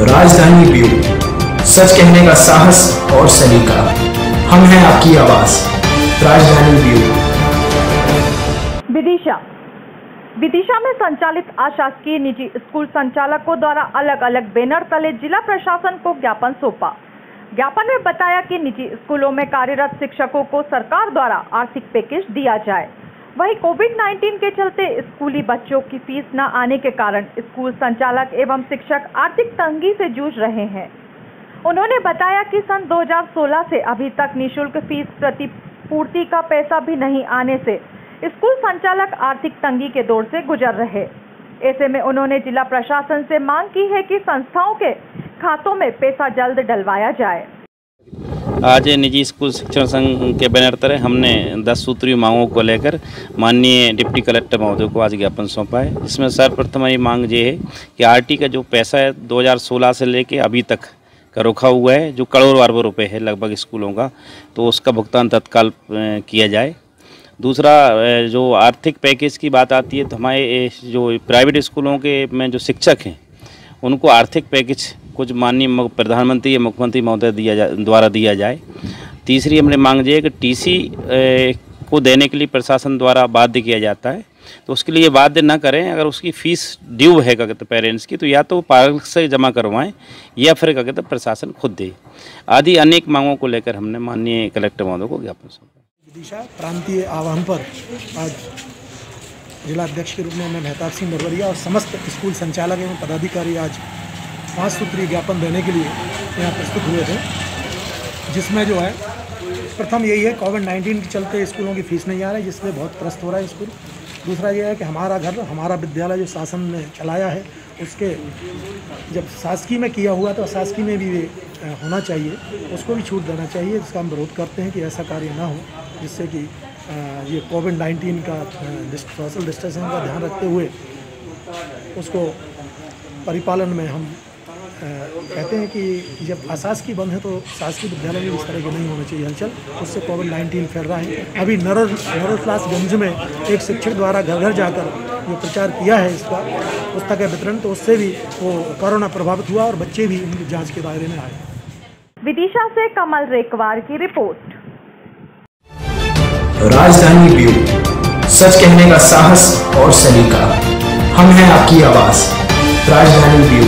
राजधानी व्यू सच कहने का साहस और सलीका। हम हैं आपकी आवाज़, राजधानी व्यू विदिशा। विदिशा में संचालित अशासकीय निजी स्कूल संचालकों द्वारा अलग अलग बैनर तले जिला प्रशासन को ज्ञापन सौंपा। ज्ञापन में बताया कि निजी स्कूलों में कार्यरत शिक्षकों को सरकार द्वारा आर्थिक पैकेज दिया जाए। वहीं कोविड 19 के चलते स्कूली बच्चों की फ़ीस न आने के कारण स्कूल संचालक एवं शिक्षक आर्थिक तंगी से जूझ रहे हैं। उन्होंने बताया कि सन 2016 से अभी तक निशुल्क फ़ीस प्रतिपूर्ति का पैसा भी नहीं आने से स्कूल संचालक आर्थिक तंगी के दौर से गुजर रहे। ऐसे में उन्होंने जिला प्रशासन से मांग की है कि संस्थाओं के खातों में पैसा जल्द डलवाया जाए। आज निजी स्कूल शिक्षण संघ के बैनर तरह हमने दस सूत्रीय मांगों को लेकर माननीय डिप्टी कलेक्टर महोदय को आज ज्ञापन सौंपा है। इसमें सर्वप्रथम ये मांग ये है कि आरटी का जो पैसा है 2016 से लेके अभी तक का रुका हुआ है, जो करोड़ अरबों रुपए है लगभग स्कूलों का तो उसका भुगतान तत्काल किया जाए। दूसरा जो आर्थिक पैकेज की बात आती है तो हमारे जो प्राइवेट स्कूलों के में जो शिक्षक हैं, उनको आर्थिक पैकेज कुछ माननीय प्रधानमंत्री या मुख्यमंत्री महोदय दिया जा द्वारा दिया जाए। तीसरी हमने मांग ये कि टीसी को देने के लिए प्रशासन द्वारा बाध्य किया जाता है। तो उसके लिए बाध्य न करें। अगर उसकी फ़ीस ड्यू है क्या कहते पेरेंट्स की तो या तो पार्क से जमा करवाएँ, या फिर क्या कहते प्रशासन खुद दे। आदि अनेक मांगों को लेकर हमने माननीय कलेक्टर महोदय को ज्ञापन सौंपा। प्रांतीय आह्वान पर आज जिला अध्यक्ष के रूप में मैं मेहताब सिंह नरवरिया और समस्त स्कूल संचालक एवं पदाधिकारी आज पाँच सूत्रीय ज्ञापन देने के लिए यहाँ प्रस्तुत हुए थे, जिसमें जो है, प्रथम यही है कोविड नाइन्टीन के चलते स्कूलों की फ़ीस नहीं आ रही जिससे बहुत त्रस्त हो रहा है स्कूल। दूसरा यह है कि हमारा घर, हमारा विद्यालय जो शासन ने चलाया है, उसके जब शासकीय में किया हुआ तो शासकीय में भी होना चाहिए, उसको भी छूट देना चाहिए। जिसका हम विरोध करते हैं कि ऐसा कार्य ना हो, जिससे कि ये कोविड नाइन्टीन का सोशल डिस्टेंसिंग का ध्यान रखते हुए उसको परिपालन में हम कहते हैं कि जब अशासकीय बंद है तो शासकीय विद्यालय में इस तरह के नहीं होना चाहिए हलचल। उससे कोविड नाइन्टीन फैल रहा है। अभी नरोर नरोक्लासगंज में एक शिक्षक द्वारा घर घर जाकर जो प्रचार किया है इसका पुस्तक का वितरण तो उससे भी वो कोरोना प्रभावित हुआ और बच्चे भी उनकी जाँच के दायरे में आए। विदिशा से कमल रेकवार की रिपोर्ट। राजधानी व्यू सच कहने का साहस और सलीका। हम हैं आपकी आवाज़ राजधानी व्यू